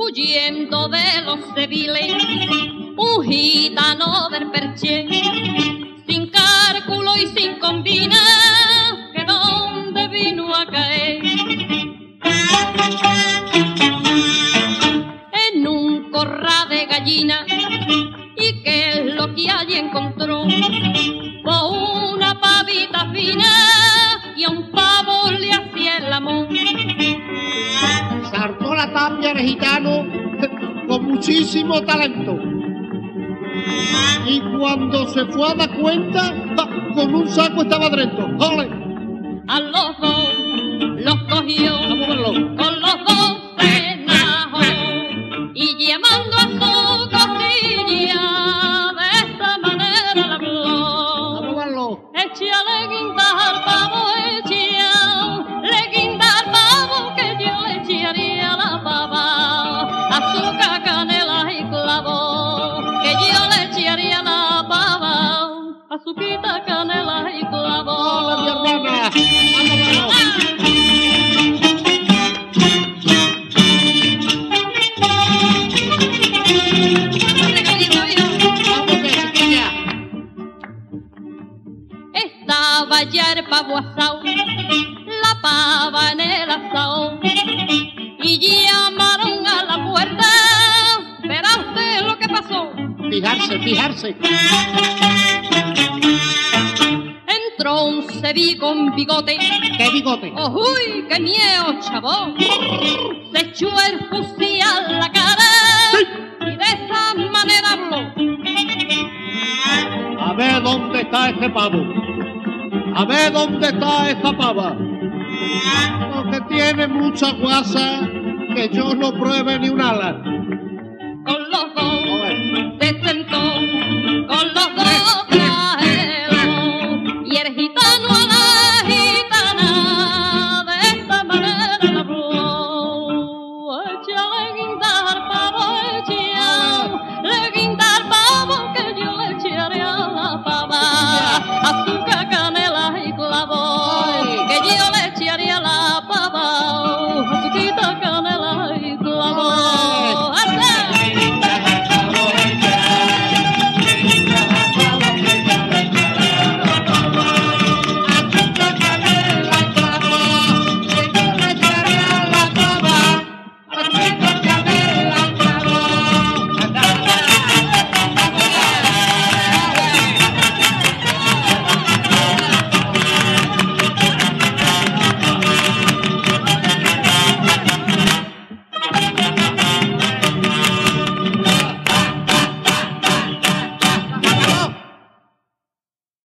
uno de los civiles, un gitano del perche, sin cálculo y sin combina, que donde vino a caer. En un corral de gallina, y que es lo que allí encontró, fue una pavita fina Saltó la tapia de gitano con muchísimo talento. Y cuando se fue a dar cuenta, con un saco estaba dentro. ¡Ole! A los dos los cogió Vamos a verlo. El pavo asado, la pava en el asado, y llamaron a la puerta. Verá usted lo que pasó. Fijarse, fijarse. Entró un cebi con bigote. ¡Qué bigote! ¡Uy, qué miedo, chavón! Se echó el fusil a la cara y de esa manera habló. A ver dónde está ese pavo. A ver dónde está esa pava. Porque tiene mucha guasa que yo no pruebe ni un ala.